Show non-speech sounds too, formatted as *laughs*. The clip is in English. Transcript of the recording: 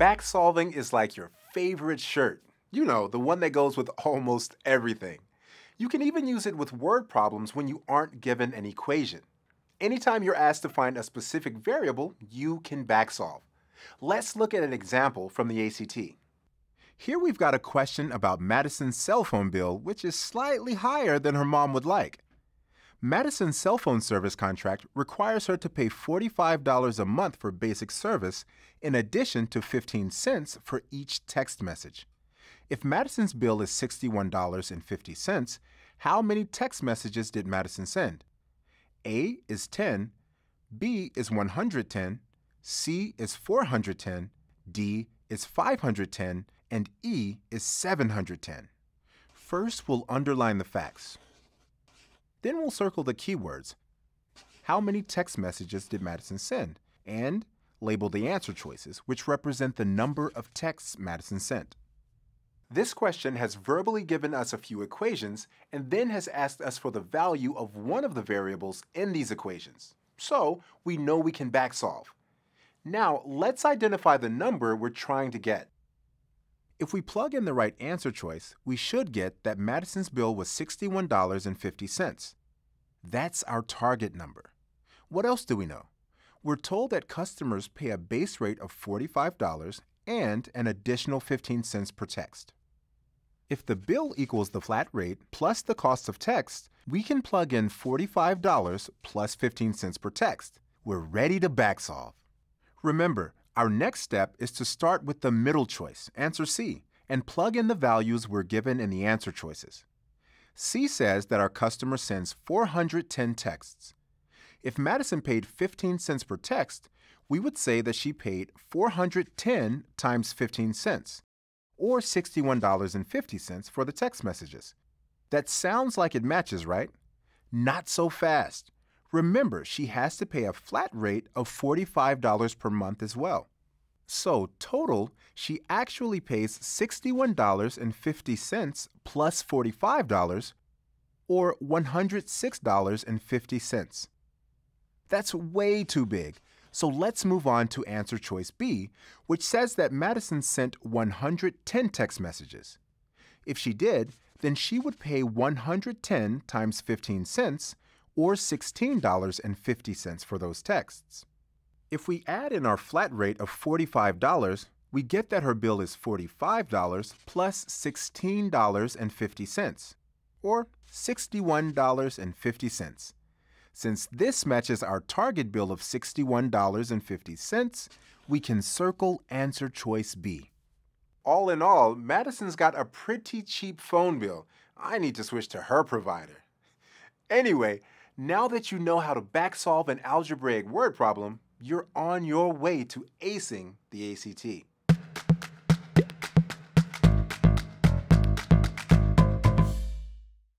Back solving is like your favorite shirt. You know, the one that goes with *laughs* almost everything. You can even use it with word problems when you aren't given an equation. Anytime you're asked to find a specific variable, you can back solve. Let's look at an example from the ACT. Here we've got a question about Madison's cell phone bill, which is slightly higher than her mom would like. Madison's cell phone service contract requires her to pay $45 a month for basic service in addition to 15 cents for each text message. If Madison's bill is $61.50, how many text messages did Madison send? A is 10, B is 110, C is 410, D is 510, and E is 710. First, we'll underline the facts. Then we'll circle the keywords. How many text messages did Madison send? And label the answer choices, which represent the number of texts Madison sent. This question has verbally given us a few equations and then has asked us for the value of one of the variables in these equations. So we know we can back solve. Now let's identify the number we're trying to get. If we plug in the right answer choice, we should get that Madison's bill was $61.50. That's our target number. What else do we know? We're told that customers pay a base rate of $45 and an additional 15 cents per text. If the bill equals the flat rate plus the cost of text, we can plug in $45 plus 15 cents per text. We're ready to back solve. Remember, our next step is to start with the middle choice, answer C, and plug in the values we're given in the answer choices. C says that our customer sends 410 texts. If Madison paid 15 cents per text, we would say that she paid 410 times 15 cents, or $61.50 for the text messages. That sounds like it matches, right? Not so fast. Remember, she has to pay a flat rate of $45 per month as well. So, total, she actually pays $61.50 plus $45, or $106.50. That's way too big. So let's move on to answer choice B, which says that Madison sent 110 text messages. If she did, then she would pay 110 times 15 cents, or $16.50 for those texts. If we add in our flat rate of $45, we get that her bill is $45 plus $16.50, or $61.50. Since this matches our target bill of $61.50, we can circle answer choice B. All in all, Madison's got a pretty cheap phone bill. I need to switch to her provider. Anyway, now that you know how to back solve an algebraic word problem, you're on your way to acing the ACT.